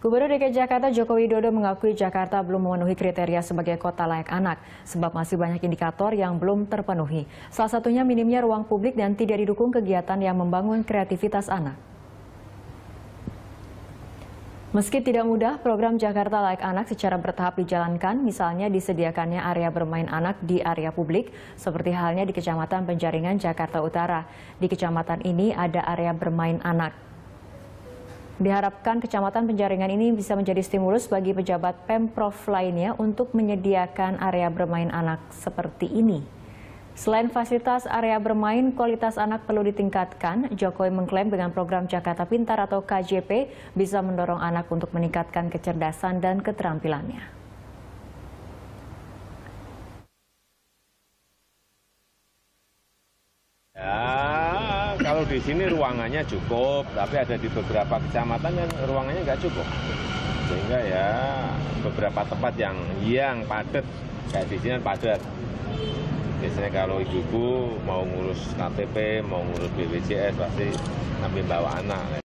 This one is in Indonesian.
Gubernur DKI Jakarta Joko Widodo mengakui Jakarta belum memenuhi kriteria sebagai kota layak anak, sebab masih banyak indikator yang belum terpenuhi. Salah satunya minimnya ruang publik dan tidak didukung kegiatan yang membangun kreativitas anak. Meski tidak mudah, program Jakarta Layak Anak secara bertahap dijalankan, misalnya disediakannya area bermain anak di area publik, seperti halnya di Kecamatan Penjaringan, Jakarta Utara. Di kecamatan ini ada area bermain anak. Diharapkan Kecamatan Penjaringan ini bisa menjadi stimulus bagi pejabat Pemprov lainnya untuk menyediakan area bermain anak seperti ini. Selain fasilitas area bermain, kualitas anak perlu ditingkatkan. Jokowi mengklaim dengan program Jakarta Pintar atau KJP bisa mendorong anak untuk meningkatkan kecerdasan dan keterampilannya. Kalau di sini ruangannya cukup, tapi ada di beberapa kecamatan yang ruangannya nggak cukup. Sehingga ya beberapa tempat yang yang padat, kayak di sini kan padat. Biasanya kalau ibu-ibu mau ngurus KTP, mau ngurus BPJS pasti ambil bawa anak.